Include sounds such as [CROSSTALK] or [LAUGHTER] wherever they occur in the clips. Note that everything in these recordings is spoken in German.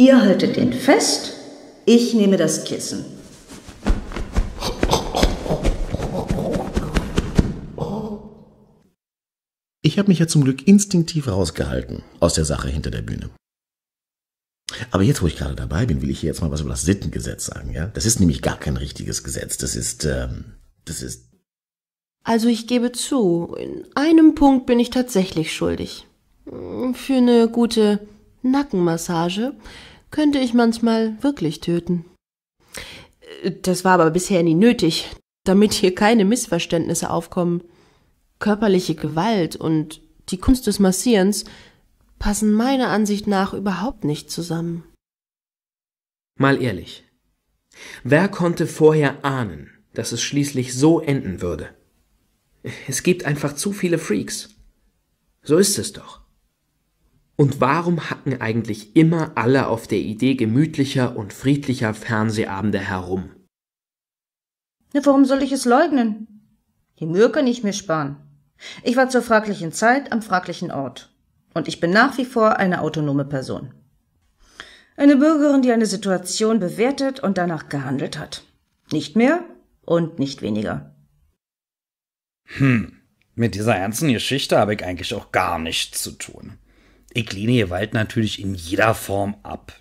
Ihr haltet den fest, ich nehme das Kissen. Ich habe mich ja zum Glück instinktiv rausgehalten aus der Sache hinter der Bühne. Aber jetzt, wo ich gerade dabei bin, will ich hier jetzt mal was über das Sittengesetz sagen, ja? Das ist nämlich gar kein richtiges Gesetz. Das ist, ähm, das ist. Also ich gebe zu, in einem Punkt bin ich tatsächlich schuldig. Für eine gute Nackenmassage könnte ich manchmal wirklich töten. Das war aber bisher nie nötig, damit hier keine Missverständnisse aufkommen. Körperliche Gewalt und die Kunst des Massierens passen meiner Ansicht nach überhaupt nicht zusammen. Mal ehrlich. Wer konnte vorher ahnen, dass es schließlich so enden würde? Es gibt einfach zu viele Freaks. So ist es doch. Und warum hacken eigentlich immer alle auf der Idee gemütlicher und friedlicher Fernsehabende herum? Na, warum soll ich es leugnen? Die Mühe kann ich mir sparen. Ich war zur fraglichen Zeit am fraglichen Ort. Und ich bin nach wie vor eine autonome Person. Eine Bürgerin, die eine Situation bewertet und danach gehandelt hat. Nicht mehr und nicht weniger. Hm, mit dieser ernsten Geschichte habe ich eigentlich auch gar nichts zu tun. Ich lehne Gewalt natürlich in jeder Form ab.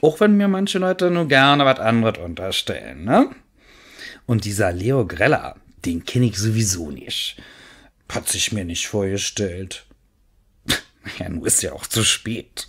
Auch wenn mir manche Leute nur gerne was anderes unterstellen, ne? Und dieser Leo Grella, den kenne ich sowieso nicht. Hat sich mir nicht vorgestellt. [LAUGHS] Ja, nun ist ja auch zu spät.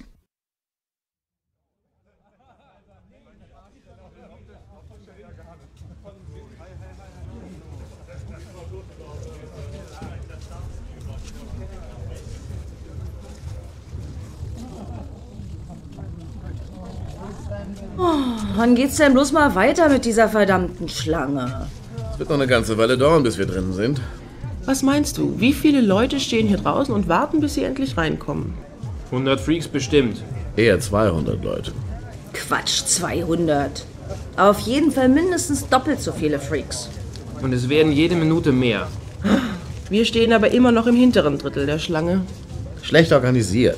Oh, wann geht's denn bloß mal weiter mit dieser verdammten Schlange? Es wird noch eine ganze Weile dauern, bis wir drin sind. Was meinst du? Wie viele Leute stehen hier draußen und warten, bis sie endlich reinkommen? 100 Freaks bestimmt. Eher 200 Leute. Quatsch, 200. Auf jeden Fall mindestens doppelt so viele Freaks. Und es werden jede Minute mehr. Wir stehen aber immer noch im hinteren Drittel der Schlange. Schlecht organisiert.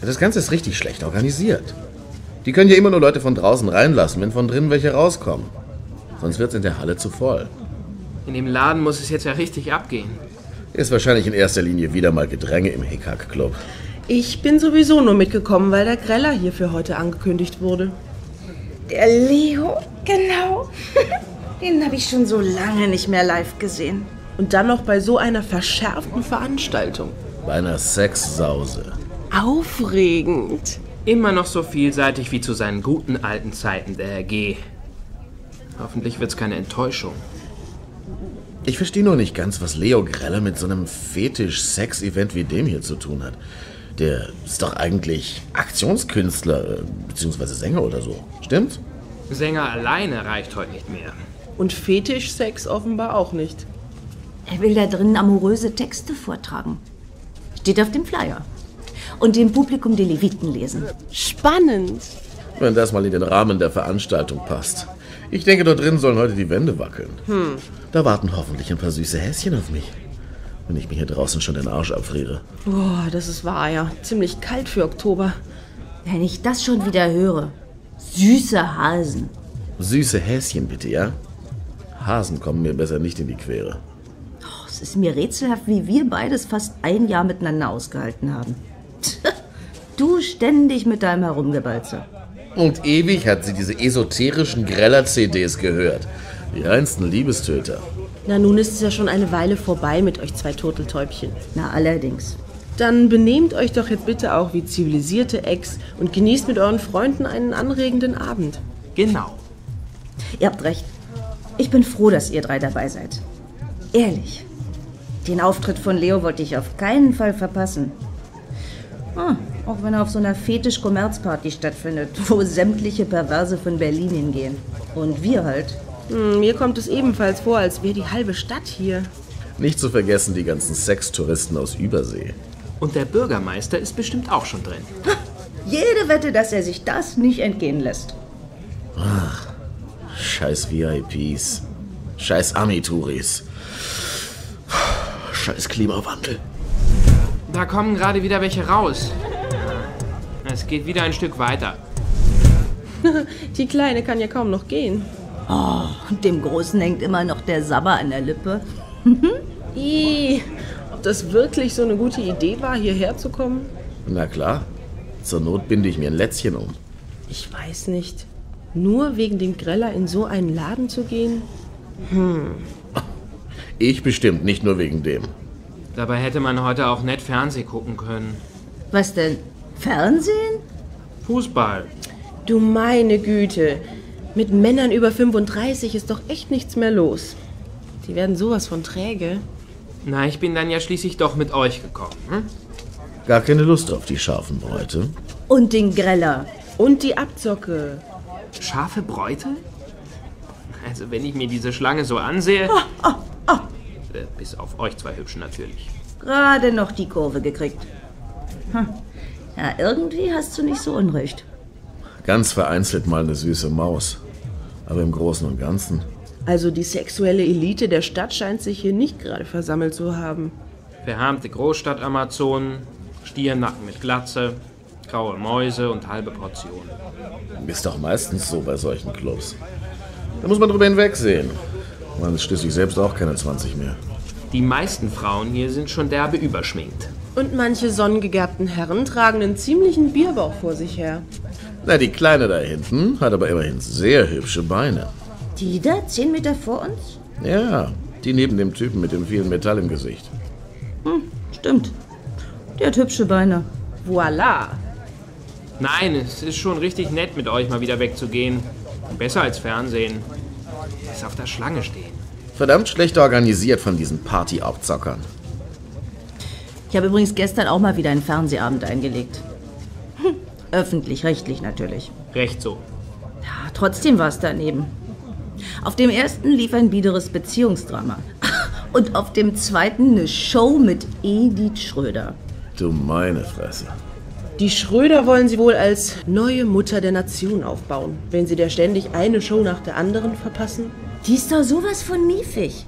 Das Ganze ist richtig schlecht organisiert. Die können ja immer nur Leute von draußen reinlassen, wenn von drinnen welche rauskommen. Sonst wird's in der Halle zu voll. In dem Laden muss es jetzt ja richtig abgehen. Ist wahrscheinlich in erster Linie wieder mal Gedränge im Hickhack-Club. Ich bin sowieso nur mitgekommen, weil der Greller hier für heute angekündigt wurde. Der Leo, genau. [LAUGHS] Den habe ich schon so lange nicht mehr live gesehen. Und dann noch bei so einer verschärften Veranstaltung. Bei einer Sexsause. Aufregend. Immer noch so vielseitig wie zu seinen guten alten Zeiten, der Herr G. Hoffentlich wird's keine Enttäuschung. Ich verstehe nur nicht ganz, was Leo Greller mit so einem Fetisch-Sex-Event wie dem hier zu tun hat. Der ist doch eigentlich Aktionskünstler, äh, beziehungsweise Sänger oder so. Stimmt's? Sänger alleine reicht heute nicht mehr. Und Fetischsex offenbar auch nicht. Er will da drinnen amoröse Texte vortragen. Steht auf dem Flyer. Und dem Publikum die Leviten lesen. Spannend. Wenn das mal in den Rahmen der Veranstaltung passt. Ich denke, dort drin sollen heute die Wände wackeln. Hm. Da warten hoffentlich ein paar süße Häschen auf mich. Wenn ich mir hier draußen schon den Arsch abfriere. Boah, das ist wahr, ja. Ziemlich kalt für Oktober. Wenn ich das schon wieder höre. Süße Hasen. Süße Häschen bitte, ja? Hasen kommen mir besser nicht in die Quere. Oh, es ist mir rätselhaft, wie wir beides fast ein Jahr miteinander ausgehalten haben. Du ständig mit deinem Herumgebalze. Und ewig hat sie diese esoterischen Greller-CDs gehört. Die reinsten Liebestöter. Na, nun ist es ja schon eine Weile vorbei mit euch zwei Turteltäubchen. Na, allerdings. Dann benehmt euch doch jetzt bitte auch wie zivilisierte Ex und genießt mit euren Freunden einen anregenden Abend. Genau. Ihr habt recht. Ich bin froh, dass ihr drei dabei seid. Ehrlich. Den Auftritt von Leo wollte ich auf keinen Fall verpassen. Ah, auch wenn er auf so einer Fetisch-Kommerzparty stattfindet, wo sämtliche Perverse von Berlin hingehen. Und wir halt. Hm, mir kommt es ebenfalls vor, als wäre die halbe Stadt hier. Nicht zu vergessen die ganzen Sextouristen aus Übersee. Und der Bürgermeister ist bestimmt auch schon drin. Jede Wette, dass er sich das nicht entgehen lässt. Ach, scheiß VIPs. Scheiß Ami-Touris. Scheiß Klimawandel. Da kommen gerade wieder welche raus. Es geht wieder ein Stück weiter. [LAUGHS] Die Kleine kann ja kaum noch gehen. Oh, dem Großen hängt immer noch der Sabber an der Lippe. [LAUGHS] Ih, ob das wirklich so eine gute Idee war, hierher zu kommen? Na klar. Zur Not binde ich mir ein Lätzchen um. Ich weiß nicht. Nur wegen dem Greller in so einen Laden zu gehen? [LAUGHS] Ich bestimmt, nicht nur wegen dem. Dabei hätte man heute auch nett Fernseh gucken können. Was denn? Fernsehen? Fußball. Du meine Güte. Mit Männern über 35 ist doch echt nichts mehr los. Die werden sowas von träge. Na, ich bin dann ja schließlich doch mit euch gekommen. Hm? Gar keine Lust auf die scharfen Bräute. Und den Greller. Und die Abzocke. Scharfe Bräute? Also, wenn ich mir diese Schlange so ansehe. Äh, Bis auf euch zwei Hübschen natürlich. Gerade noch die Kurve gekriegt. Hm. Ja, irgendwie hast du nicht so unrecht. Ganz vereinzelt mal eine süße Maus. Aber im Großen und Ganzen. Also die sexuelle Elite der Stadt scheint sich hier nicht gerade versammelt zu haben. Verharmte Großstadt-Amazonen, Stiernacken mit Glatze, graue Mäuse und halbe Portionen. Ist doch meistens so bei solchen Clubs. Da muss man drüber hinwegsehen. Man ist schließlich selbst auch keine 20 mehr. Die meisten Frauen hier sind schon derbe überschminkt. Und manche sonnengegerbten Herren tragen einen ziemlichen Bierbauch vor sich her. Na, die Kleine da hinten hat aber immerhin sehr hübsche Beine. Die da, zehn Meter vor uns? Ja, die neben dem Typen mit dem vielen Metall im Gesicht. Stimmt. Der hat hübsche Beine. Voila! Nein, es ist schon richtig nett, mit euch mal wieder wegzugehen. Besser als Fernsehen. Ist auf der Schlange stehen. Verdammt schlecht organisiert von diesen Party-Abzockern. Ich habe übrigens gestern auch mal wieder einen Fernsehabend eingelegt. Hm, Öffentlich-rechtlich natürlich. Recht so. Ja, trotzdem war es daneben. Auf dem ersten lief ein biederes Beziehungsdrama. [LAUGHS] Und auf dem zweiten eine Show mit Edith Schröder. Du meine Fresse. Die Schröder wollen sie wohl als neue Mutter der Nation aufbauen, wenn sie der ständig eine Show nach der anderen verpassen. Die ist doch sowas von miefig.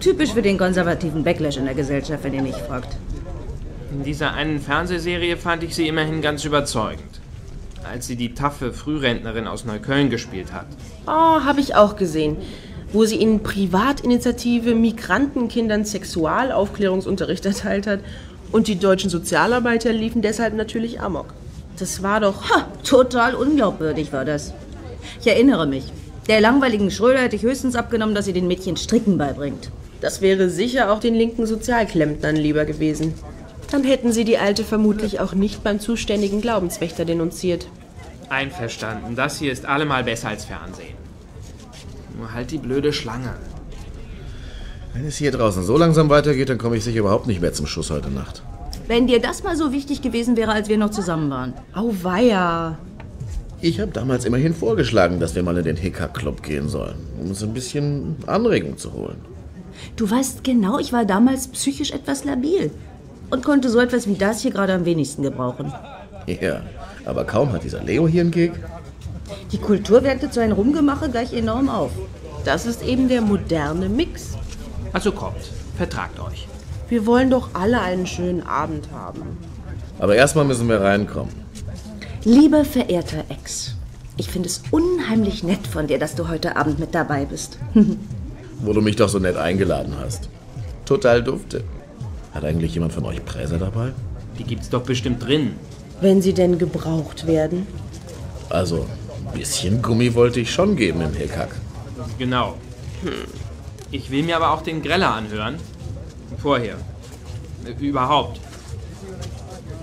Typisch für den konservativen Backlash in der Gesellschaft, wenn ihr mich fragt. In dieser einen Fernsehserie fand ich sie immerhin ganz überzeugend. Als sie die taffe Frührentnerin aus Neukölln gespielt hat. Oh, habe ich auch gesehen. Wo sie in Privatinitiative Migrantenkindern Sexualaufklärungsunterricht erteilt hat. Und die deutschen Sozialarbeiter liefen deshalb natürlich amok. Das war doch. Ha, total unglaubwürdig war das. Ich erinnere mich. Der langweiligen Schröder hätte ich höchstens abgenommen, dass sie den Mädchen Stricken beibringt. Das wäre sicher auch den linken Sozialklempnern lieber gewesen. Dann hätten sie die Alte vermutlich auch nicht beim zuständigen Glaubenswächter denunziert. Einverstanden, das hier ist allemal besser als Fernsehen. Nur halt die blöde Schlange. Wenn es hier draußen so langsam weitergeht, dann komme ich sicher überhaupt nicht mehr zum Schuss heute Nacht. Wenn dir das mal so wichtig gewesen wäre, als wir noch zusammen waren. Auweia. Ich habe damals immerhin vorgeschlagen, dass wir mal in den Hickhack-Club gehen sollen, um uns ein bisschen Anregung zu holen. Du weißt genau, ich war damals psychisch etwas labil. Und konnte so etwas wie das hier gerade am wenigsten gebrauchen. Ja, aber kaum hat dieser Leo hier einen Gig. Die Kultur wertet so ein Rumgemache gleich enorm auf. Das ist eben der moderne Mix. Also kommt, vertragt euch. Wir wollen doch alle einen schönen Abend haben. Aber erstmal müssen wir reinkommen. Lieber verehrter Ex, ich finde es unheimlich nett von dir, dass du heute Abend mit dabei bist. [LAUGHS] Wo du mich doch so nett eingeladen hast. Total dufte. Hat eigentlich jemand von euch Präser dabei? Die gibt's doch bestimmt drin. Wenn sie denn gebraucht werden. Also, ein bisschen Gummi wollte ich schon geben im Hickhack. Genau. Ich will mir aber auch den Greller anhören. Vorher. Äh, Überhaupt.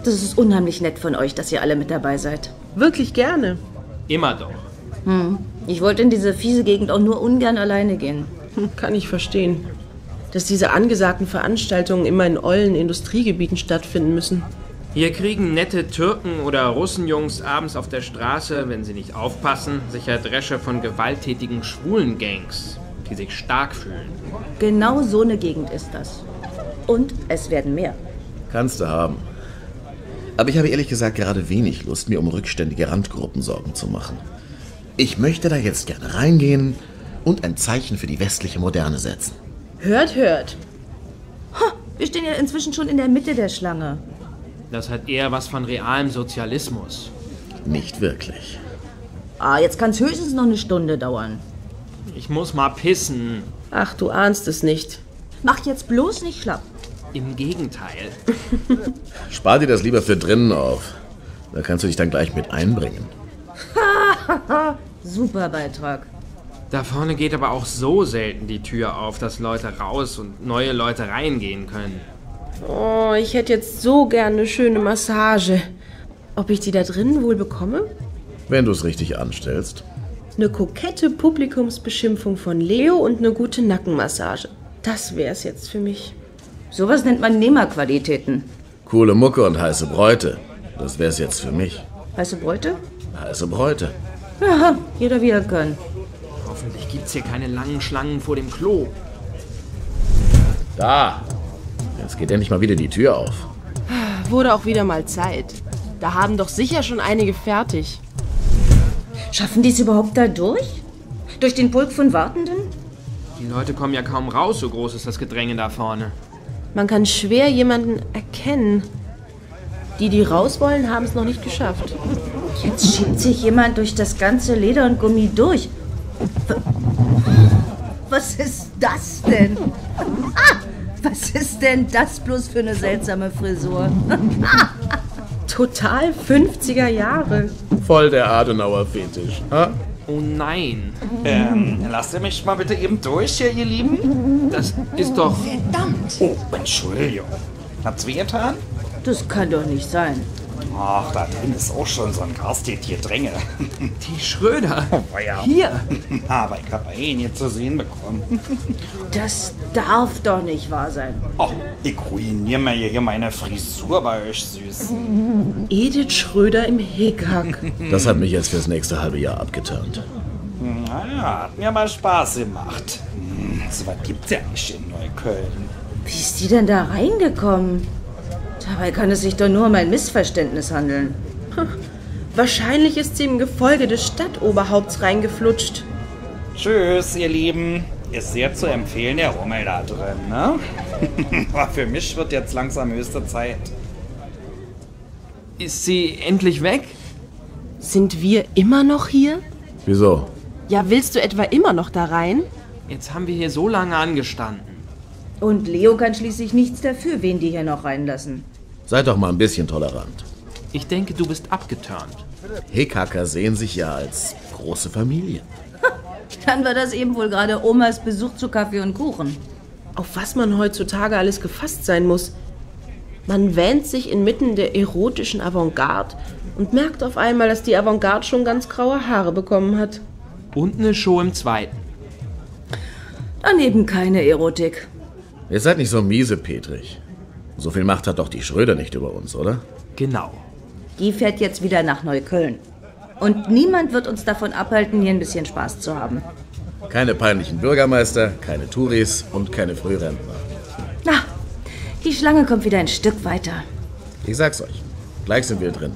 Das ist unheimlich nett von euch, dass ihr alle mit dabei seid. Wirklich gerne. Immer doch. Ich wollte in diese fiese Gegend auch nur ungern alleine gehen. Hm, Kann ich verstehen. Dass diese angesagten Veranstaltungen immer in ollen Industriegebieten stattfinden müssen. Hier kriegen nette Türken oder Russenjungs abends auf der Straße, wenn sie nicht aufpassen, sicher Dresche von gewalttätigen schwulen Gangs, die sich stark fühlen. Genau so eine Gegend ist das. Und es werden mehr. Kannst du haben. Aber ich habe ehrlich gesagt gerade wenig Lust, mir um rückständige Randgruppen Sorgen zu machen. Ich möchte da jetzt gerne reingehen und ein Zeichen für die westliche Moderne setzen. Hört, hört. Ha, wir stehen ja inzwischen schon in der Mitte der Schlange. Das hat eher was von realem Sozialismus. Nicht wirklich. Ah, jetzt kann's höchstens noch eine Stunde dauern. Ich muss mal pissen. Ach, du ahnst es nicht. Mach jetzt bloß nicht schlapp. Im Gegenteil. [LAUGHS] Spar dir das lieber für drinnen auf. Da kannst du dich dann gleich mit einbringen. [LAUGHS] Super Beitrag. Da vorne geht aber auch so selten die Tür auf, dass Leute raus und neue Leute reingehen können. Oh, ich hätte jetzt so gerne eine schöne Massage. Ob ich die da drinnen wohl bekomme? Wenn du es richtig anstellst. Eine kokette Publikumsbeschimpfung von Leo und eine gute Nackenmassage. Das wär's jetzt für mich. Sowas nennt man Nehmerqualitäten. Coole Mucke und heiße Bräute. Das wär's jetzt für mich. Weiße Bräute? Heiße Bräute. Ja, jeder wie er kann. Hoffentlich gibt's hier keine langen Schlangen vor dem Klo. Da. Jetzt geht endlich mal wieder die Tür auf. Wurde auch wieder mal Zeit. Da haben doch sicher schon einige fertig. Schaffen die es überhaupt da durch? Durch den Pulk von Wartenden? Die Leute kommen ja kaum raus, so groß ist das Gedränge da vorne. Man kann schwer jemanden erkennen. Die, die raus wollen, haben es noch nicht geschafft. Jetzt schiebt sich jemand durch das ganze Leder und Gummi durch. Was ist das denn? Ah, was ist denn das bloß für eine seltsame Frisur? Total 50er Jahre. Voll der Adenauer-Fetisch. Ha? Oh nein, Ähm, lasst ihr mich mal bitte eben durch hier, ihr Lieben? das ist doch... Oh, Entschuldigung. Hat's wehgetan? Das kann doch nicht sein. Ach, da drin ist auch schon so ein Garstet hier Dränge. [LAUGHS] Die Schröder. Oh ja. Hier. [LAUGHS] Aber ich habe ihn hier zu sehen bekommen. [LAUGHS] Das darf doch nicht wahr sein. Oh, ich ruiniere mir hier meine Frisur bei euch, Süß. Edith Schröder im Hickhack. Das hat mich jetzt fürs nächste halbe Jahr abgeturnt. Naja, hat mir mal Spaß gemacht. Hm, So was gibt's ja nicht in Neukölln. Wie ist die denn da reingekommen? Dabei kann es sich doch nur um ein Missverständnis handeln. Wahrscheinlich ist sie im Gefolge des Stadtoberhaupts reingeflutscht. Tschüss, ihr Lieben. Ist sehr zu empfehlen, der Rummel da drin, ne? [LAUGHS] Aber für mich wird jetzt langsam höchste Zeit. Ist sie endlich weg? Sind wir immer noch hier? Wieso? Ja, willst du etwa immer noch da rein? Jetzt haben wir hier so lange angestanden. Und Leo kann schließlich nichts dafür, wen die hier noch reinlassen. Seid doch mal ein bisschen tolerant. Ich denke, du bist abgeturnt. Hickhacker sehen sich ja als große Familie. Dann war das eben wohl gerade Omas Besuch zu Kaffee und Kuchen. Auf was man heutzutage alles gefasst sein muss. Man wähnt sich inmitten der erotischen Avantgarde und merkt auf einmal, dass die Avantgarde schon ganz graue Haare bekommen hat. Und eine Show im zweiten. Daneben keine Erotik. Ihr seid nicht so miese, Petrich. So viel Macht hat doch die Schröder nicht über uns, oder? Genau. Die fährt jetzt wieder nach Neukölln. Und niemand wird uns davon abhalten, hier ein bisschen Spaß zu haben. Keine peinlichen Bürgermeister, keine Touris und keine Frührentner. Na, die Schlange kommt wieder ein Stück weiter. Ich sag's euch. Gleich sind wir drin.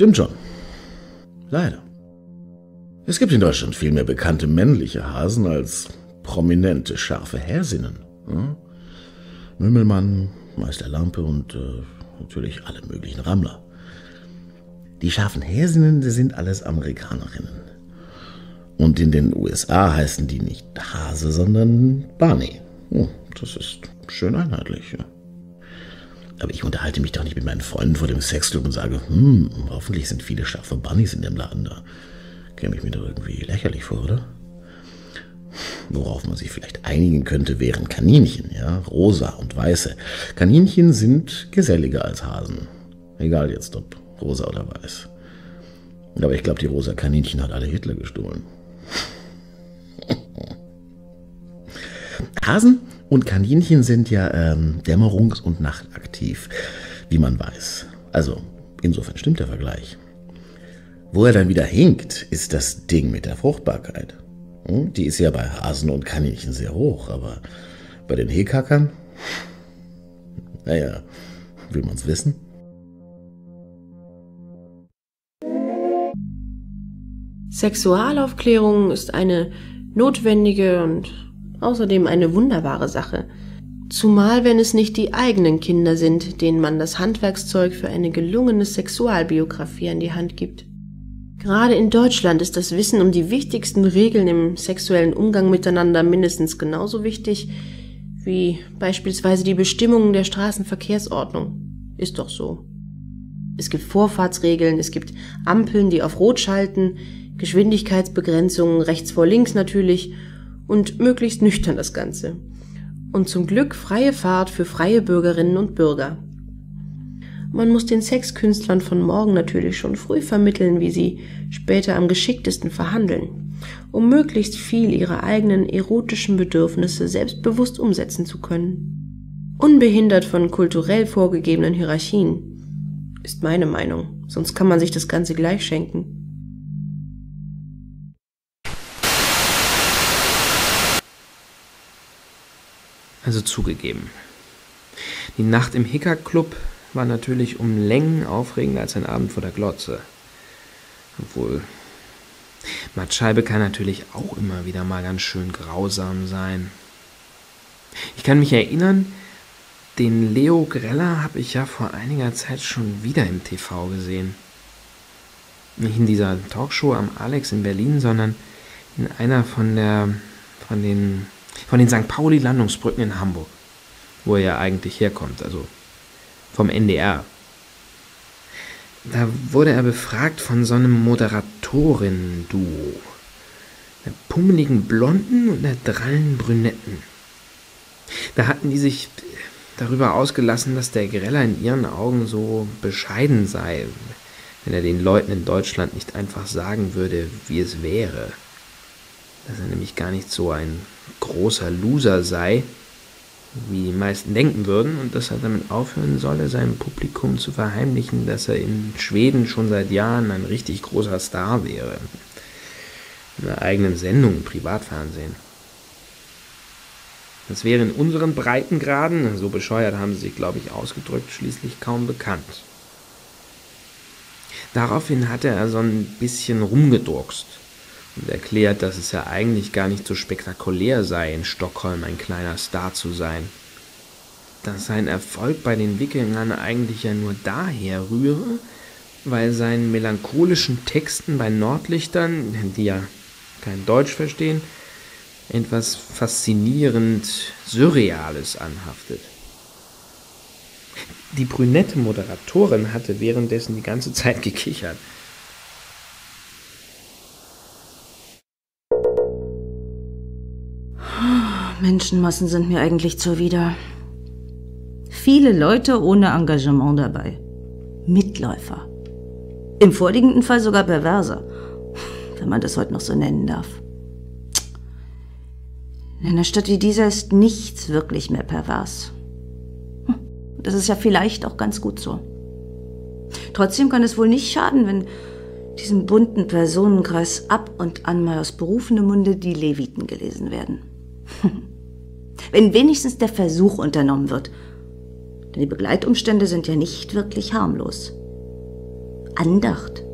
Stimmt schon. Leider. Es gibt in Deutschland viel mehr bekannte männliche Hasen als prominente, scharfe Häsinnen. Hm? Mümmelmann, Meister Lampe und äh, natürlich alle möglichen Rammler. Die scharfen Häsinnen, sind alles Amerikanerinnen. Und in den USA heißen die nicht Hase, sondern Barney. Hm, das ist schön einheitlich. Ja. Aber ich unterhalte mich doch nicht mit meinen Freunden vor dem Sexclub und sage, hm, hoffentlich sind viele scharfe Bunnies in dem Laden da. Käme ich mir doch irgendwie lächerlich vor, oder? Worauf man sich vielleicht einigen könnte, wären Kaninchen, ja, rosa und weiße. Kaninchen sind geselliger als Hasen. Egal jetzt, ob rosa oder weiß. Aber ich glaube, die rosa Kaninchen hat alle Hitler gestohlen. [LAUGHS] Hasen und Kaninchen sind ja ähm, dämmerungs- und nachtaktiv, wie man weiß. Also, insofern stimmt der Vergleich. Wo er dann wieder hinkt, ist das Ding mit der Fruchtbarkeit. Hm, Die ist ja bei Hasen und Kaninchen sehr hoch, aber Bei den Hekackern? Naja, will man's wissen? Sexualaufklärung ist eine notwendige und außerdem eine wunderbare Sache. Zumal wenn es nicht die eigenen Kinder sind, denen man das Handwerkszeug für eine gelungene Sexualbiografie an die Hand gibt. Gerade in Deutschland ist das Wissen um die wichtigsten Regeln im sexuellen Umgang miteinander mindestens genauso wichtig wie beispielsweise die Bestimmungen der Straßenverkehrsordnung. Ist doch so. Es gibt Vorfahrtsregeln, es gibt Ampeln, die auf Rot schalten, Geschwindigkeitsbegrenzungen rechts vor links natürlich und möglichst nüchtern das Ganze. Und zum Glück freie Fahrt für freie Bürgerinnen und Bürger. Man muss den Sexkünstlern von morgen natürlich schon früh vermitteln, wie sie später am geschicktesten verhandeln, um möglichst viel ihrer eigenen erotischen Bedürfnisse selbstbewusst umsetzen zu können. Unbehindert von kulturell vorgegebenen Hierarchien. Ist meine Meinung, sonst kann man sich das Ganze gleich schenken. Also zugegeben. Die Nacht im Hicker-Club war natürlich um Längen aufregender als ein Abend vor der Glotze. Obwohl, Matscheibe kann natürlich auch immer wieder mal ganz schön grausam sein. Ich kann mich erinnern, den Leo Greller habe ich ja vor einiger Zeit schon wieder im TV gesehen. Nicht in dieser Talkshow am Alex in Berlin, sondern in einer von der von den von den St. Pauli Landungsbrücken in Hamburg, wo er ja eigentlich herkommt, also vom NDR. Da wurde er befragt von so einem Moderatorin-Duo. Der pummeligen Blonden und der drallen Brünetten. Da hatten die sich darüber ausgelassen, dass der Greller in ihren Augen so bescheiden sei, wenn er den Leuten in Deutschland nicht einfach sagen würde, wie es wäre. Dass er nämlich gar nicht so ein großer Loser sei, wie die meisten denken würden, und dass er damit aufhören solle, seinem Publikum zu verheimlichen, dass er in Schweden schon seit Jahren ein richtig großer Star wäre. In einer eigenen Sendung im Privatfernsehen. Das wäre in unseren Breitengraden, so bescheuert haben sie sich, glaube ich, ausgedrückt, schließlich kaum bekannt. Daraufhin hatte er so ein bisschen rumgedruckst und erklärt, dass es ja eigentlich gar nicht so spektakulär sei, in Stockholm ein kleiner Star zu sein. Dass sein Erfolg bei den Wikingern eigentlich ja nur daher rühre, weil seinen melancholischen Texten bei Nordlichtern, die ja kein Deutsch verstehen, etwas faszinierend Surreales anhaftet. Die brünette Moderatorin hatte währenddessen die ganze Zeit gekichert. Menschenmassen sind mir eigentlich zuwider. Viele Leute ohne Engagement dabei. Mitläufer. Im vorliegenden Fall sogar Perverser, wenn man das heute noch so nennen darf. In einer Stadt wie dieser ist nichts wirklich mehr pervers. Hm, das ist ja vielleicht auch ganz gut so. Trotzdem kann es wohl nicht schaden, wenn diesem bunten Personenkreis ab und an mal aus berufenem Munde die Leviten gelesen werden. [LAUGHS] Wenn wenigstens der Versuch unternommen wird. Denn die Begleitumstände sind ja nicht wirklich harmlos. Andacht,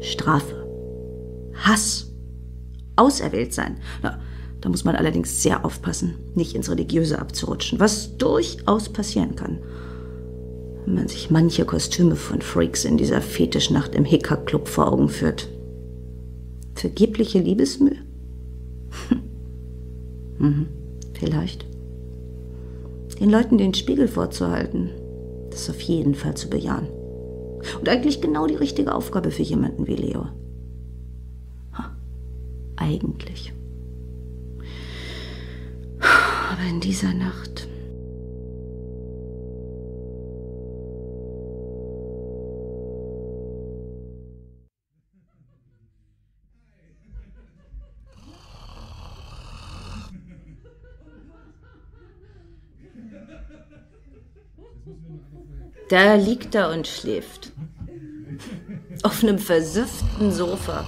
Strafe, Hass, auserwählt sein. Na, da muss man allerdings sehr aufpassen, nicht ins Religiöse abzurutschen, was durchaus passieren kann. Wenn man sich manche Kostüme von Freaks in dieser Fetischnacht im Hicker-Club vor Augen führt. Vergebliche Liebesmühe? [LAUGHS] mhm. Vielleicht. Den Leuten den Spiegel vorzuhalten, das ist auf jeden Fall zu bejahen. Und eigentlich genau die richtige Aufgabe für jemanden wie Leo. Ha, eigentlich. Aber in dieser Nacht. Da liegt er und schläft. Auf einem versüfften Sofa.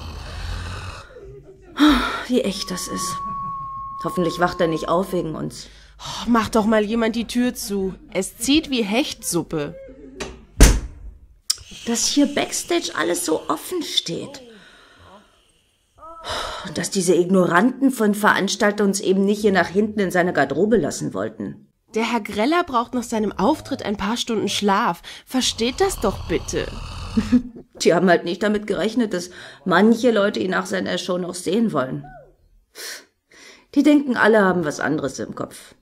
Wie echt das ist. Hoffentlich wacht er nicht auf wegen uns. Oh, mach doch mal jemand die Tür zu. Es zieht wie Hechtsuppe. Dass hier Backstage alles so offen steht. Und dass diese Ignoranten von Veranstalter uns eben nicht hier nach hinten in seine Garderobe lassen wollten. Der Herr Greller braucht nach seinem Auftritt ein paar Stunden Schlaf. Versteht das doch bitte. [LAUGHS] Die haben halt nicht damit gerechnet, dass manche Leute ihn nach seiner Show noch sehen wollen. Die denken, alle haben was anderes im Kopf.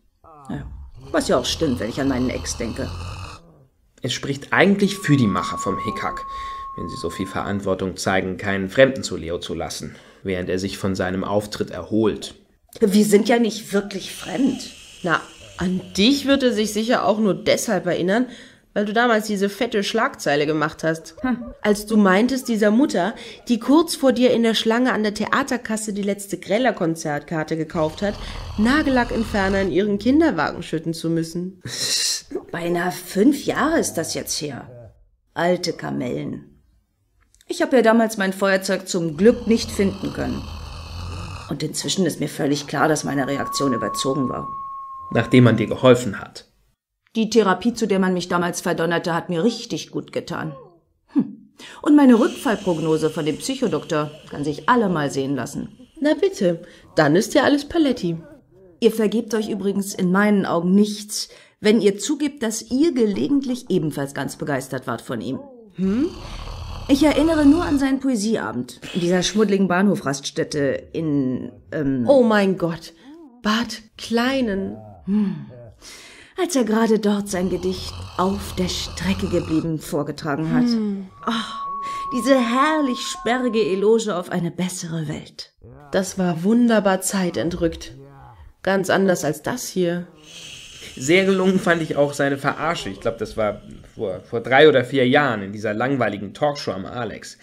Ja, was ja auch stimmt, wenn ich an meinen Ex denke. Es spricht eigentlich für die Macher vom Hickhack, wenn sie so viel Verantwortung zeigen, keinen Fremden zu Leo zu lassen, während er sich von seinem Auftritt erholt. Wir sind ja nicht wirklich fremd. Na, an dich wird er sich sicher auch nur deshalb erinnern, weil du damals diese fette Schlagzeile gemacht hast. Hm. Als du meintest, dieser Mutter, die kurz vor dir in der Schlange an der Theaterkasse die letzte Greller-Konzertkarte gekauft hat, Nagellackentferner in ihren Kinderwagen schütten zu müssen. [LAUGHS] Beinahe fünf Jahre ist das jetzt her. Alte Kamellen. Ich habe ja damals mein Feuerzeug zum Glück nicht finden können. Und inzwischen ist mir völlig klar, dass meine Reaktion überzogen war. Nachdem man dir geholfen hat. Die Therapie, zu der man mich damals verdonnerte, hat mir richtig gut getan. Hm. Und meine Rückfallprognose von dem Psychodoktor kann sich alle mal sehen lassen. Na bitte, dann ist ja alles Paletti. Ihr vergebt euch übrigens in meinen Augen nichts, wenn ihr zugibt, dass ihr gelegentlich ebenfalls ganz begeistert wart von ihm. Hm? Ich erinnere nur an seinen Poesieabend in dieser schmuddeligen Bahnhofraststätte in. Ähm oh mein Gott, Bad Kleinen. Hm als er gerade dort sein Gedicht auf der Strecke geblieben vorgetragen hat. Hm. Oh, diese herrlich sperrige Eloge auf eine bessere Welt. Das war wunderbar zeitentrückt. Ganz anders als das hier. Sehr gelungen fand ich auch seine Verarsche. Ich glaube, das war vor, vor drei oder vier Jahren in dieser langweiligen Talkshow am Alex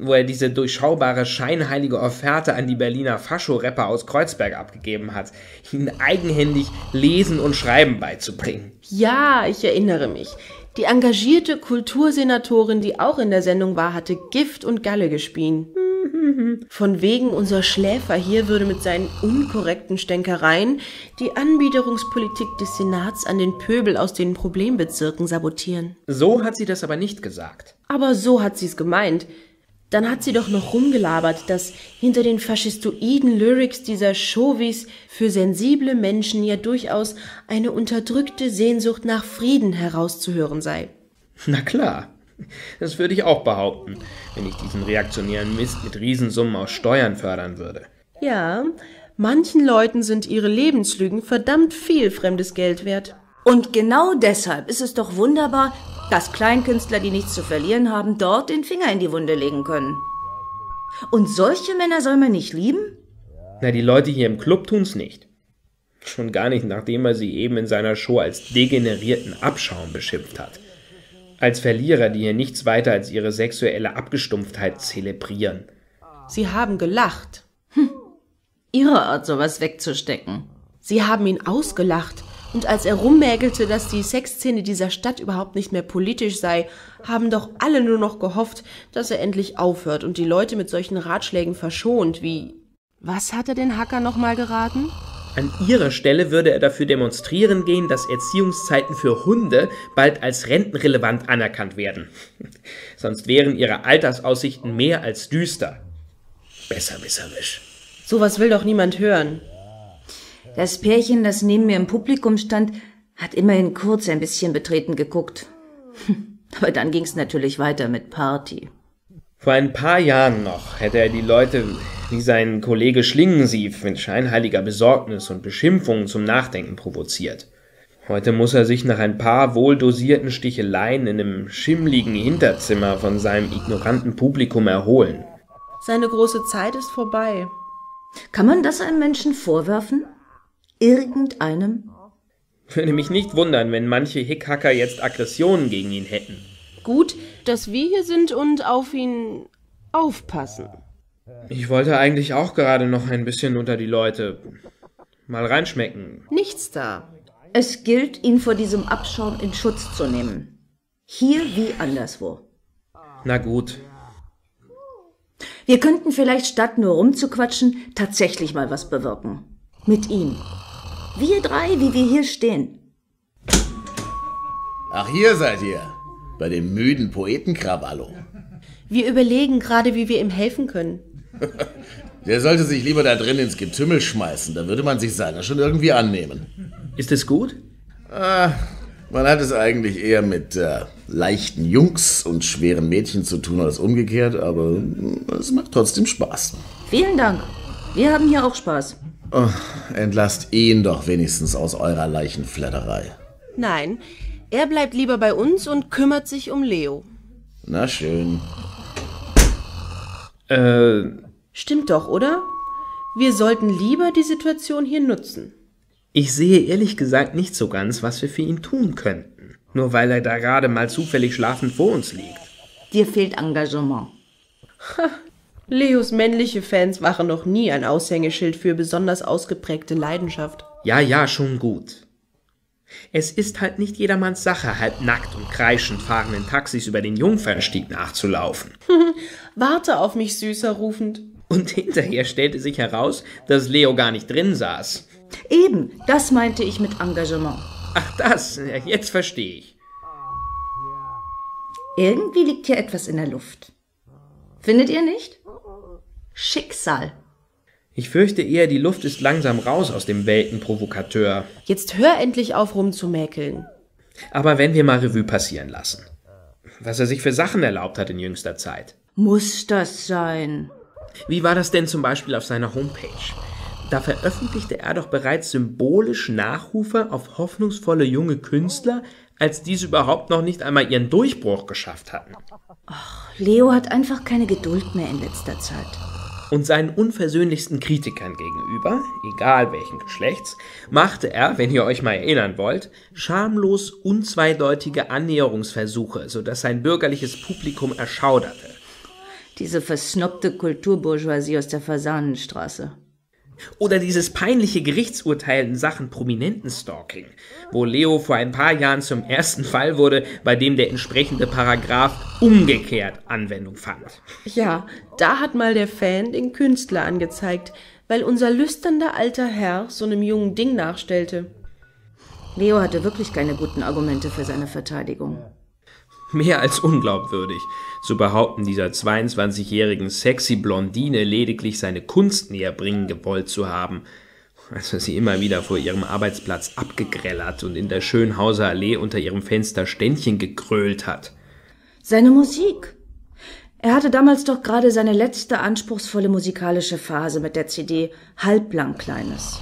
wo er diese durchschaubare, scheinheilige Offerte an die Berliner Fascho-Rapper aus Kreuzberg abgegeben hat, ihnen eigenhändig Lesen und Schreiben beizubringen. Ja, ich erinnere mich. Die engagierte Kultursenatorin, die auch in der Sendung war, hatte Gift und Galle gespien. [LAUGHS] Von wegen unser Schläfer hier würde mit seinen unkorrekten Stänkereien die Anbiederungspolitik des Senats an den Pöbel aus den Problembezirken sabotieren. So hat sie das aber nicht gesagt. Aber so hat sie es gemeint. Dann hat sie doch noch rumgelabert, dass hinter den faschistoiden Lyrics dieser Chauvis für sensible Menschen ja durchaus eine unterdrückte Sehnsucht nach Frieden herauszuhören sei. Na klar, das würde ich auch behaupten, wenn ich diesen reaktionären Mist mit Riesensummen aus Steuern fördern würde. Ja, manchen Leuten sind ihre Lebenslügen verdammt viel fremdes Geld wert. Und genau deshalb ist es doch wunderbar, dass Kleinkünstler, die nichts zu verlieren haben, dort den Finger in die Wunde legen können. Und solche Männer soll man nicht lieben? Na, die Leute hier im Club tun's nicht. Schon gar nicht, nachdem er sie eben in seiner Show als degenerierten Abschaum beschimpft hat. Als Verlierer, die hier nichts weiter als ihre sexuelle Abgestumpftheit zelebrieren. Sie haben gelacht. Hm. Ihre Art, sowas wegzustecken. Sie haben ihn ausgelacht. Und als er rummägelte, dass die Sexszene dieser Stadt überhaupt nicht mehr politisch sei, haben doch alle nur noch gehofft, dass er endlich aufhört und die Leute mit solchen Ratschlägen verschont, wie was hat er den Hacker nochmal geraten? An ihrer Stelle würde er dafür demonstrieren gehen, dass Erziehungszeiten für Hunde bald als rentenrelevant anerkannt werden. [LAUGHS] Sonst wären ihre Altersaussichten mehr als düster. Besserwisserisch. Sowas will doch niemand hören. Das Pärchen, das neben mir im Publikum stand, hat immerhin kurz ein bisschen betreten geguckt. [LAUGHS] Aber dann ging's natürlich weiter mit Party. Vor ein paar Jahren noch hätte er die Leute wie sein Kollege Schlingensief mit scheinheiliger Besorgnis und Beschimpfungen zum Nachdenken provoziert. Heute muss er sich nach ein paar wohldosierten Sticheleien in einem schimmligen Hinterzimmer von seinem ignoranten Publikum erholen. Seine große Zeit ist vorbei. Kann man das einem Menschen vorwerfen? Irgendeinem? Würde mich nicht wundern, wenn manche Hickhacker jetzt Aggressionen gegen ihn hätten. Gut, dass wir hier sind und auf ihn aufpassen. Ich wollte eigentlich auch gerade noch ein bisschen unter die Leute mal reinschmecken. Nichts da. Es gilt, ihn vor diesem Abschaum in Schutz zu nehmen. Hier wie anderswo. Na gut. Wir könnten vielleicht statt nur rumzuquatschen tatsächlich mal was bewirken. Mit ihm. Wir drei, wie wir hier stehen. Ach, hier seid ihr. Bei dem müden Poetenkraballo. Wir überlegen gerade, wie wir ihm helfen können. [LAUGHS] Der sollte sich lieber da drin ins Getümmel schmeißen, da würde man sich seiner schon irgendwie annehmen. Ist es gut? Man hat es eigentlich eher mit äh, leichten Jungs und schweren Mädchen zu tun als umgekehrt, aber mm, es macht trotzdem Spaß. Vielen Dank. Wir haben hier auch Spaß. Entlasst ihn doch wenigstens aus eurer Leichenflatterei. Nein, er bleibt lieber bei uns und kümmert sich um Leo. Na schön. Äh, Stimmt doch, oder? Wir sollten lieber die Situation hier nutzen. ich sehe ehrlich gesagt nicht so ganz, was wir für ihn tun könnten. Nur weil er da gerade mal zufällig schlafend vor uns liegt. Dir fehlt Engagement. [LAUGHS] Leos männliche Fans waren noch nie ein Aushängeschild für besonders ausgeprägte Leidenschaft. Ja, ja, schon gut. Es ist halt nicht jedermanns Sache, halb nackt und kreischend fahrenden Taxis über den Jungfernstieg nachzulaufen. [LAUGHS] Warte auf mich, Süßer, rufend. Und hinterher stellte sich heraus, dass Leo gar nicht drin saß. Eben, das meinte ich mit Engagement. Ach das, jetzt verstehe ich. Irgendwie liegt hier etwas in der Luft. Findet ihr nicht? Schicksal. Ich fürchte eher, die Luft ist langsam raus aus dem Weltenprovokateur. Jetzt hör endlich auf rumzumäkeln. Aber wenn wir mal Revue passieren lassen. Was er sich für Sachen erlaubt hat in jüngster Zeit. Muss das sein? Wie war das denn zum Beispiel auf seiner Homepage? Da veröffentlichte er doch bereits symbolisch Nachrufe auf hoffnungsvolle junge Künstler, als diese überhaupt noch nicht einmal ihren Durchbruch geschafft hatten. Leo hat einfach keine Geduld mehr in letzter Zeit. Und seinen unversöhnlichsten Kritikern gegenüber, egal welchen Geschlechts, machte er, wenn ihr euch mal erinnern wollt, schamlos unzweideutige Annäherungsversuche, sodass sein bürgerliches Publikum erschauderte. Diese versnobte Kulturbourgeoisie aus der Fasanenstraße. Oder dieses peinliche Gerichtsurteil in Sachen Prominentenstalking, wo Leo vor ein paar Jahren zum ersten Fall wurde, bei dem der entsprechende Paragraph umgekehrt Anwendung fand. Ja, da hat mal der Fan den Künstler angezeigt, weil unser lüsternder alter Herr so einem jungen Ding nachstellte. Leo hatte wirklich keine guten Argumente für seine Verteidigung. Mehr als unglaubwürdig, zu behaupten, dieser 22-jährigen sexy Blondine lediglich seine Kunst näher bringen gewollt zu haben, als er sie immer wieder vor ihrem Arbeitsplatz abgegrellert und in der Schönhauser Allee unter ihrem Fenster Ständchen gekrölt hat. Seine Musik. Er hatte damals doch gerade seine letzte anspruchsvolle musikalische Phase mit der CD Halblang Kleines.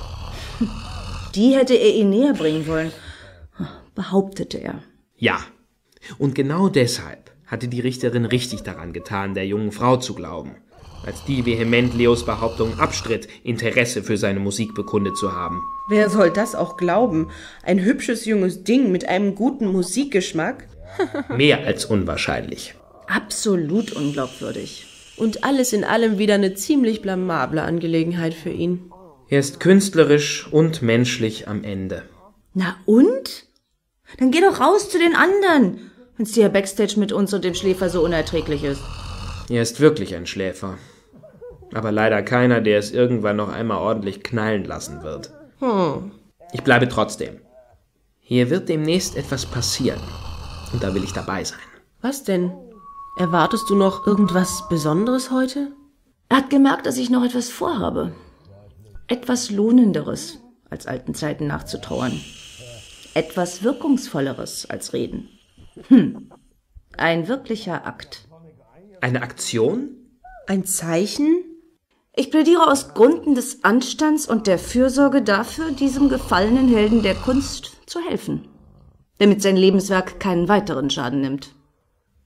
[LAUGHS] Die hätte er ihn näher bringen wollen, behauptete er. Ja, und genau deshalb hatte die Richterin richtig daran getan, der jungen Frau zu glauben, als die vehement Leos Behauptung abstritt, Interesse für seine Musik bekundet zu haben. Wer soll das auch glauben? Ein hübsches junges Ding mit einem guten Musikgeschmack? [LAUGHS] Mehr als unwahrscheinlich. Absolut unglaubwürdig. Und alles in allem wieder eine ziemlich blamable Angelegenheit für ihn. Er ist künstlerisch und menschlich am Ende. Na und? Dann geh doch raus zu den anderen, wenn's dir Backstage mit uns und dem Schläfer so unerträglich ist. Er ist wirklich ein Schläfer. Aber leider keiner, der es irgendwann noch einmal ordentlich knallen lassen wird. Ich bleibe trotzdem. Hier wird demnächst etwas passieren. Und da will ich dabei sein. Was denn? Erwartest du noch irgendwas Besonderes heute? Er hat gemerkt, dass ich noch etwas vorhabe. Etwas Lohnenderes, als alten Zeiten nachzutrauern. Etwas Wirkungsvolleres als Reden. Hm. Ein wirklicher Akt. Eine Aktion? Ein Zeichen? Ich plädiere aus Gründen des Anstands und der Fürsorge dafür, diesem gefallenen Helden der Kunst zu helfen. Damit sein Lebenswerk keinen weiteren Schaden nimmt.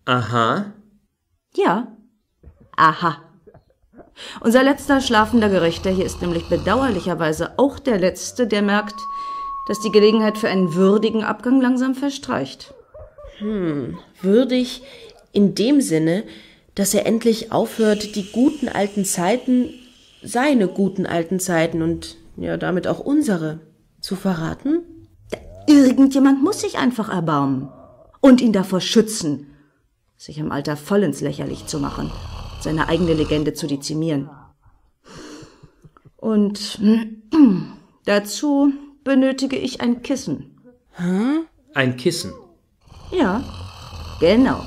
Aha. Ja. Aha. Unser letzter schlafender Gerechter hier ist nämlich bedauerlicherweise auch der Letzte, der merkt, dass die Gelegenheit für einen würdigen Abgang langsam verstreicht. Würdig in dem Sinne, dass er endlich aufhört, die guten alten Zeiten, seine guten alten Zeiten und ja damit auch unsere, zu verraten? Irgendjemand muss sich einfach erbarmen und ihn davor schützen, sich im Alter vollends lächerlich zu machen, seine eigene Legende zu dezimieren. Und [CLEARS THROAT] dazu benötige ich ein Kissen. Ein Kissen. Ja, genau.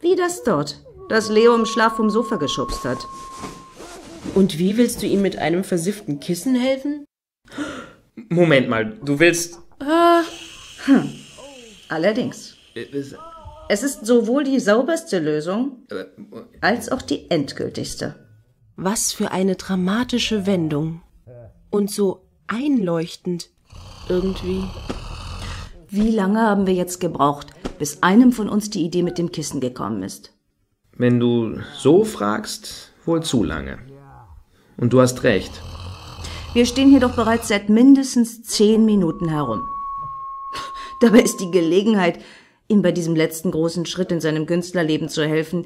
Wie das dort, das Leo im Schlaf vom Sofa geschubst hat. Und wie willst du ihm mit einem versifften Kissen helfen? Moment mal, du willst. Allerdings. äh, es- Es ist sowohl die sauberste Lösung als auch die endgültigste. Was für eine dramatische Wendung. Und so einleuchtend. Irgendwie. Wie lange haben wir jetzt gebraucht, bis einem von uns die Idee mit dem Kissen gekommen ist? Wenn du so fragst, wohl zu lange. Und du hast recht. Wir stehen hier doch bereits seit mindestens zehn Minuten herum. [LAUGHS] Dabei ist die Gelegenheit, ihm bei diesem letzten großen Schritt in seinem Künstlerleben zu helfen,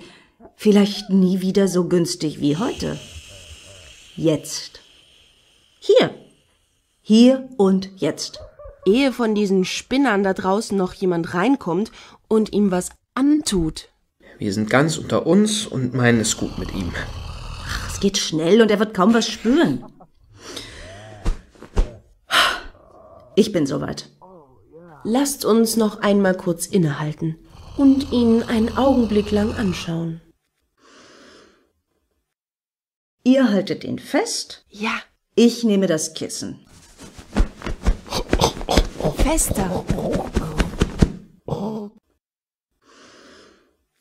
vielleicht nie wieder so günstig wie heute. Jetzt. Hier. Hier und jetzt. Ehe von diesen Spinnern da draußen noch jemand reinkommt und ihm was antut. Wir sind ganz unter uns und meinen es gut mit ihm. Es geht schnell und er wird kaum was spüren. Ich bin soweit. Lasst uns noch einmal kurz innehalten und ihn einen Augenblick lang anschauen. Ihr haltet ihn fest, Ja, ich nehme das Kissen. Fester.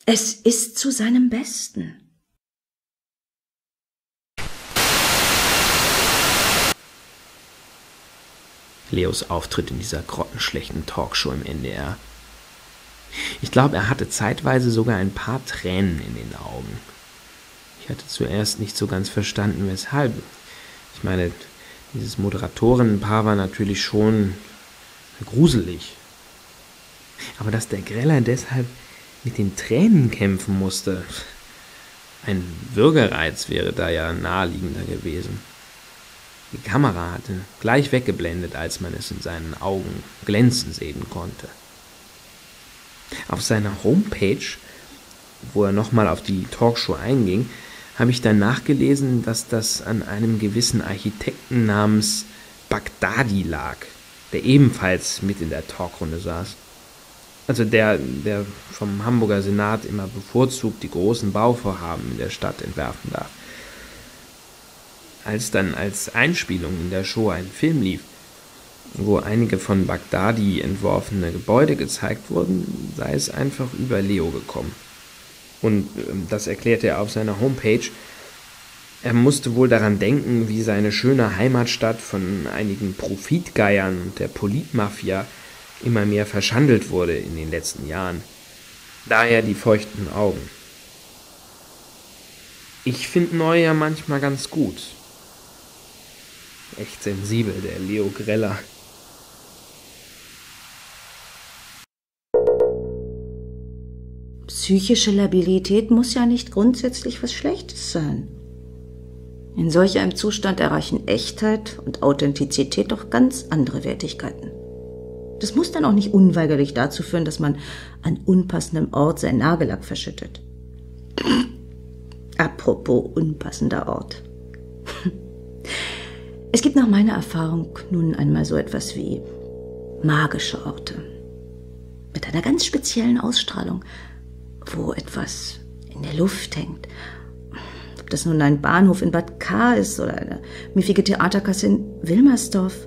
Es ist zu seinem Besten. Leos Auftritt in dieser grottenschlechten Talkshow im NDR. Ich glaube, er hatte zeitweise sogar ein paar Tränen in den Augen. Ich hatte zuerst nicht so ganz verstanden, weshalb. Ich meine, dieses Moderatorenpaar war natürlich schon gruselig. Aber dass der Greller deshalb mit den Tränen kämpfen musste, ein Würgereiz wäre da ja naheliegender gewesen. Die Kamera hatte gleich weggeblendet, als man es in seinen Augen glänzen sehen konnte. Auf seiner Homepage, wo er nochmal auf die Talkshow einging, habe ich dann nachgelesen, dass das an einem gewissen Architekten namens Bagdadi lag, der ebenfalls mit in der Talkrunde saß. Also der, der vom Hamburger Senat immer bevorzugt die großen Bauvorhaben in der Stadt entwerfen darf. Als dann als Einspielung in der Show ein Film lief, wo einige von Bagdadi entworfene Gebäude gezeigt wurden, sei es einfach über Leo gekommen. Und ähm, das erklärte er auf seiner Homepage. Er musste wohl daran denken, wie seine schöne Heimatstadt von einigen Profitgeiern und der Politmafia immer mehr verschandelt wurde in den letzten Jahren. Daher die feuchten Augen. Ich finde Neu ja manchmal ganz gut. Echt sensibel, der Leo Greller. Psychische Labilität muss ja nicht grundsätzlich was Schlechtes sein. In solch einem Zustand erreichen Echtheit und Authentizität doch ganz andere Wertigkeiten. Das muss dann auch nicht unweigerlich dazu führen, dass man an unpassendem Ort sein Nagellack verschüttet. Apropos unpassender Ort. Es gibt nach meiner Erfahrung nun einmal so etwas wie magische Orte. Mit einer ganz speziellen Ausstrahlung, wo etwas in der Luft hängt. Das nun ein Bahnhof in Bad K ist oder eine miefige Theaterkasse in Wilmersdorf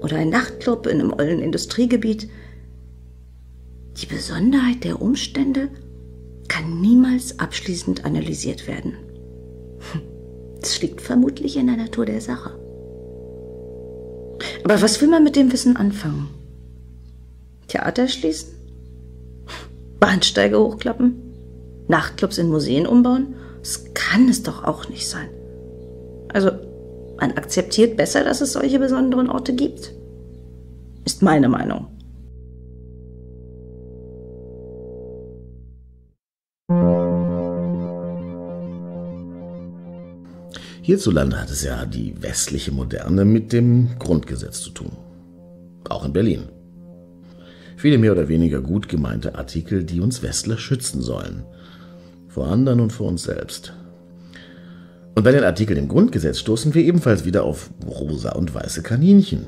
oder ein Nachtclub in einem ollen Industriegebiet. Die Besonderheit der Umstände kann niemals abschließend analysiert werden. [LAUGHS] Das liegt vermutlich in der Natur der Sache. Aber was will man mit dem Wissen anfangen? Theater schließen? [LAUGHS] Bahnsteige hochklappen? Nachtclubs in Museen umbauen? Das kann es doch auch nicht sein. Also, man akzeptiert besser, dass es solche besonderen Orte gibt. Ist meine Meinung. Hierzulande hat es ja die westliche Moderne mit dem Grundgesetz zu tun. Auch in Berlin. Viele mehr oder weniger gut gemeinte Artikel, die uns Westler schützen sollen. Vor anderen und vor uns selbst. Und bei den Artikeln im Grundgesetz stoßen wir ebenfalls wieder auf rosa und weiße Kaninchen.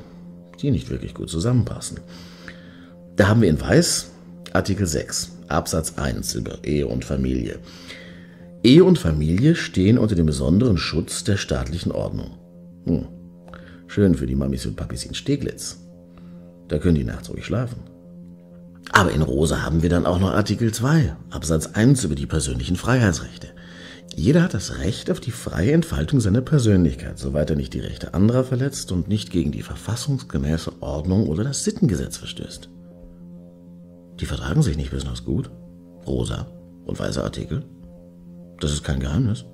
die nicht wirklich gut zusammenpassen. Da haben wir in Weiß Artikel 6, Absatz 1 über Ehe und Familie. Ehe und Familie stehen unter dem besonderen Schutz der staatlichen Ordnung. Hm. Schön für die Mamis und Papis in Steglitz. Da können die nachts ruhig schlafen. Aber in Rosa haben wir dann auch noch Artikel 2, Absatz 1 über die persönlichen Freiheitsrechte. Jeder hat das Recht auf die freie Entfaltung seiner Persönlichkeit, soweit er nicht die Rechte anderer verletzt und nicht gegen die verfassungsgemäße Ordnung oder das Sittengesetz verstößt. Die vertragen sich nicht besonders gut. Rosa und weiße Artikel. Das ist kein Geheimnis.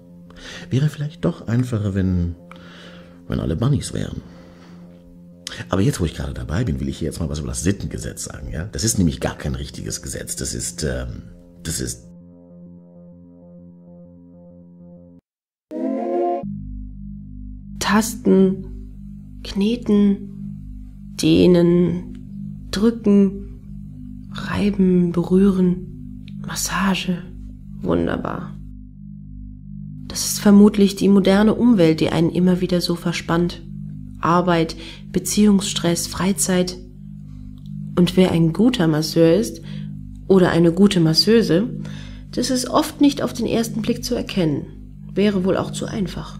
Wäre vielleicht doch einfacher, wenn, wenn alle Bunnies wären. Aber jetzt, wo ich gerade dabei bin, will ich hier jetzt mal was über das Sittengesetz sagen, ja? Das ist nämlich gar kein richtiges Gesetz. Das ist, ähm, das ist Tasten, kneten, dehnen, drücken, reiben, berühren, Massage. Wunderbar. Das ist vermutlich die moderne Umwelt, die einen immer wieder so verspannt. Arbeit, Beziehungsstress, Freizeit. Und wer ein guter Masseur ist oder eine gute Masseuse, das ist oft nicht auf den ersten Blick zu erkennen. Wäre wohl auch zu einfach.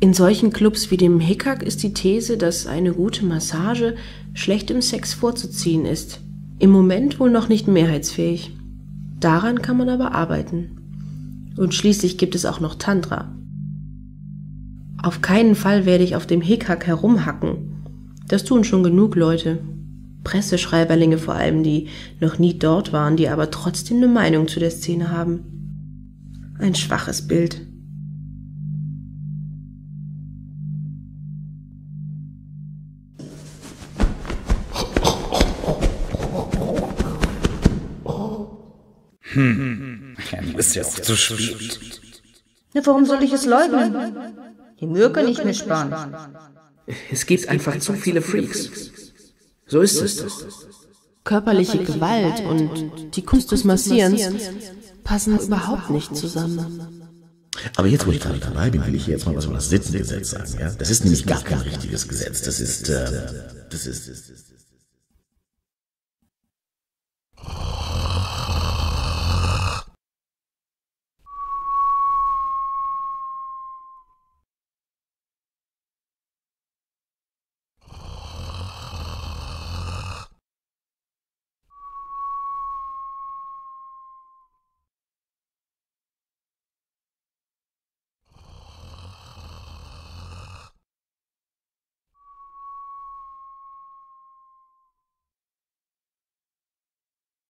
In solchen Clubs wie dem Hickhack ist die These, dass eine gute Massage schlechtem Sex vorzuziehen ist. Im Moment wohl noch nicht mehrheitsfähig. Daran kann man aber arbeiten. Und schließlich gibt es auch noch Tantra. Auf keinen Fall werde ich auf dem Hickhack herumhacken. Das tun schon genug Leute. Presseschreiberlinge vor allem, die noch nie dort waren, die aber trotzdem eine Meinung zu der Szene haben. Ein schwaches Bild. Hm. Ja, du bist ja auch zu schwierig. Warum soll ich es leugnen? Die Mühe kann ich mir sparen. Es gibt einfach zu viele Freaks. So ist es. Körperliche Gewalt und die Kunst des Massierens passen überhaupt nicht zusammen. Aber jetzt, wo ich gerade dabei bin, will ich hier jetzt mal was über das Sittengesetz sagen. Ja? Das ist nämlich gar kein richtiges Gesetz. Das ist, äh, das ist, das ist